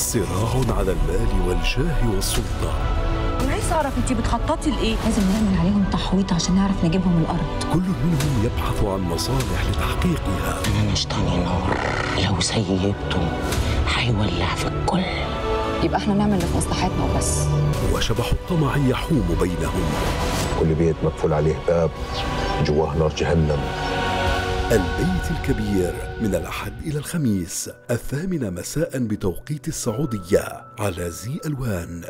صراع على المال والجاه والسلطة أنا عايز أعرف انت بتخططي لإيه؟ لازم نعمل عليهم تحويط عشان نعرف نجيبهم الأرض. كل منهم يبحث عن مصالح لتحقيقها. أنا مش طاني نار لو سيبته هيولع في الكل. يبقى إحنا نعمل اللي في مصلحتنا وبس. وشبح الطمع يحوم بينهم. كل بيت مقفول عليه باب جواه نار جهنم. البيت الكبير من الأحد إلى الخميس الثامنة مساء بتوقيت السعودية على زي ألوان.